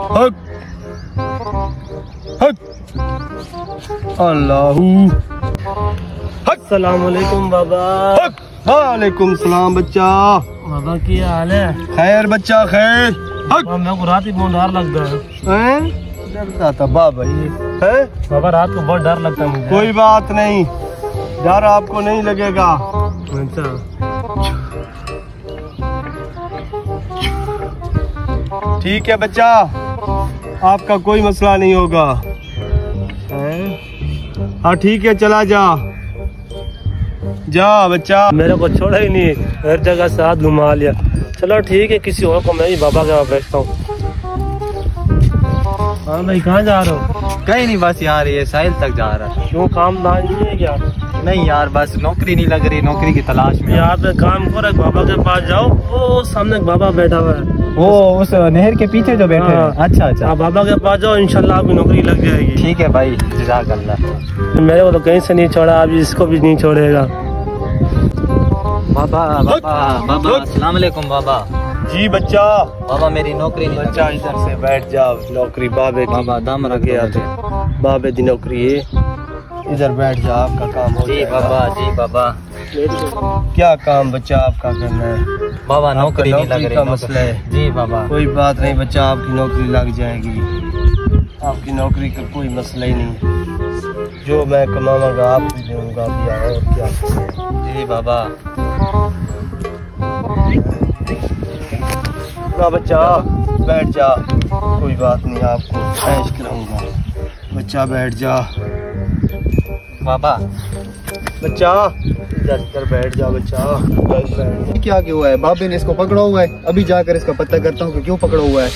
हक। हक। अल्लाहू। अस्सलाम वालेकुम बाबा। हक। वालेकुम सलाम बच्चा। बाबा की हाल है? खैर बच्चा खैर। हक। बाबा को रात ही बहुत डर लगता है। हैं? डरता था बाबा ये। हैं? बाबा रात को बहुत डर लगता है मुझे। कोई बात नहीं। डर आपको नहीं लगेगा। अच्छा। ठीक है बच्चा। आपका कोई मसला नहीं होगा। हाँ? ठीक है, चला जा। जा, बच्चा। मेरे को छोड़ा ही नहीं। हर जगह साथ घुमा लिया। चलो, ठीक है, किसी और को, मैं ही बाबा के वहाँ बैठता हूँ। हाँ भाई कहाँ जा रहे हो? कहीं नहीं बस यार ये साहिल तक जा रहा है। क्यों काम दान नहीं है क्या? नहीं यार बस नौकरी नहीं लग रही नौकरी की तलाश में। यहाँ पे काम करो एक बाबा के पास जाओ वो सामने एक बाबा बैठा हुआ है। वो उस नहर के पीछे जो बैठे हाँ। हैं। अच्छा अच्छा। आप बाबा के पास जाओ इंशाल्लाह आपकी नौकरी लग जाएगी। ठीक है भाई जजाकल्ला मेरे को तो कहीं से नहीं छोड़ा अभी इसको भी नहीं छोड़ेगा। बाबा बाबा बाबा अस्सलाम वालेकुम बाबा। जी बच्चा। बाबा मेरी नौकरी नहीं बच्चा इधर से बैठ जा नौकरी बाबे की बाबा दम रख गया तो बाबे दी नौकरी है। इधर बैठ जा आपका काम हो जी बाबा जी बाबा। क्या काम बच्चा आपका करना है? बाबा नौकरी नहीं लग रही का मसला है। जी बाबा। कोई बात नहीं बच्चा आपकी नौकरी लग जाएगी। आपकी नौकरी का कोई मसला ही नहीं। जो मैं कमाऊँगा आप भी दूँगा और क्या जी बाबा। ना बच्चा। बैठ जा। कोई बात नहीं आपको ऐश कराऊँगा। बच्चा बैठ जा। बाबा। बच्चा इधर इधर बैठ जा बच्चा। बैठ बैठ। क्या क्यों हुआ है? बाबे ने इसको पकड़ा हुआ है। अभी जाकर इसका पता करता हूँ कि क्यों पकड़ा हुआ है।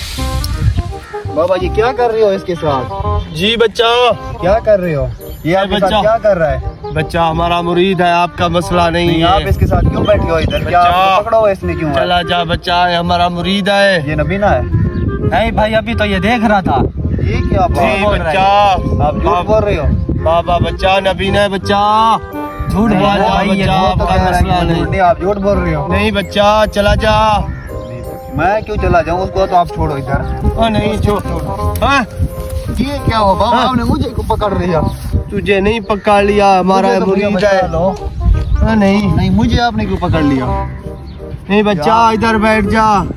बाबा जी क्या कर रहे हो इसके साथ? जी बच्चा। क्या कर रहे हो? ये आपके बच्चा। साथ क्या कर रहा है? बच्चा हमारा मुरीद है आपका मसला नहीं, नहीं है। आप इसके साथ क्यों बैठे हो इधर? क्या पकड़ा है इसने क्यों चला जा बच्चा ये हमारा मुरीद है। ये नबीना है। नहीं भाई अभी तो ये देख रहा था। ये क्या बोल रहा बच्चा है? आप झूठ बोल रहे हो? बाबा बच्चा नबीन है बच्चा। झूठ बोल रहा है है आप झूठ बोल रहे हो। नहीं बच्चा चला जा। मैं क्यों चला जाऊँ? उसको तो आप छोड़ो इधर। नहीं छोड़। हाँ, ये क्या हुआ? बाबा हाँ। आपने मुझे को पकड़ लिया? तुझे नहीं पकड़ लिया हमारा तो मुरीद है हाँ, नहीं। नहीं मुझे आपने क्यों पकड़ लिया? नहीं बच्चा इधर बैठ जा।